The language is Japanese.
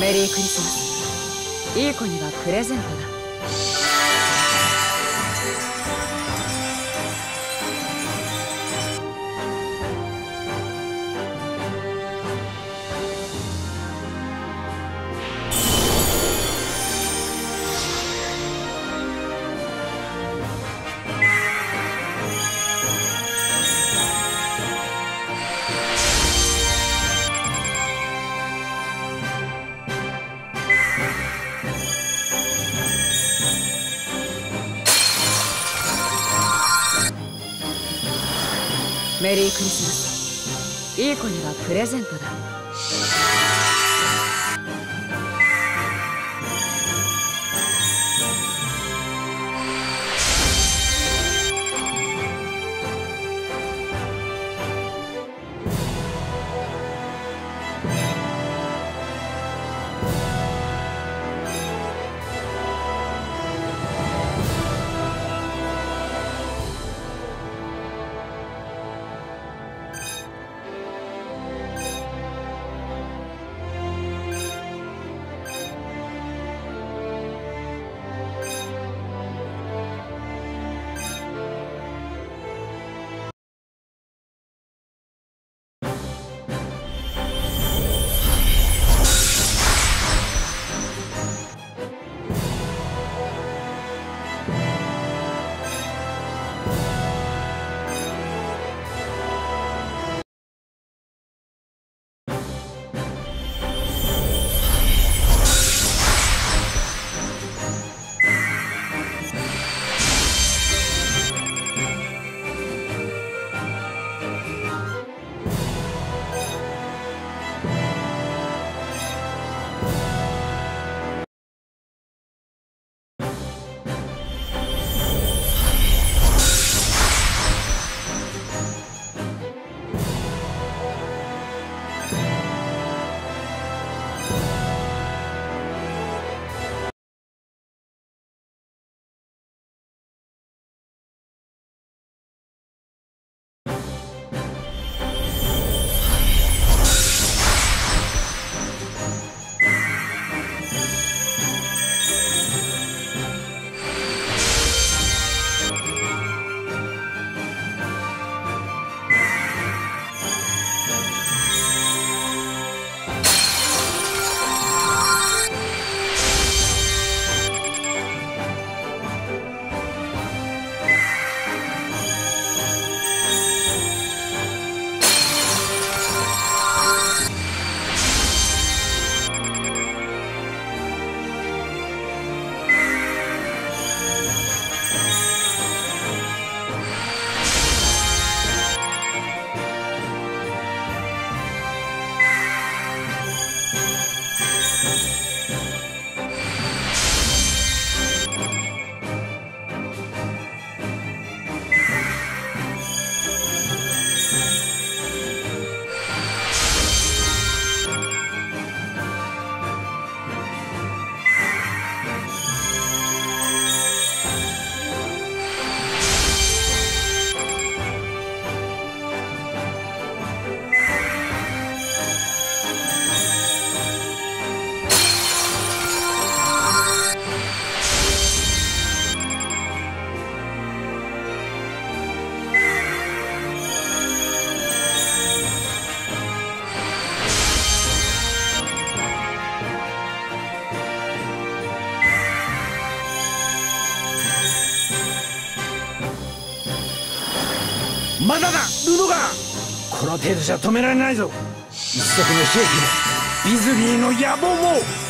メリークリスマス。いい子にはプレゼントだ。メリークリスマス。いい子にはプレゼントだ。まだだルドガーこの程度じゃ止められないぞ。一足の悲劇もビズリーの野望も。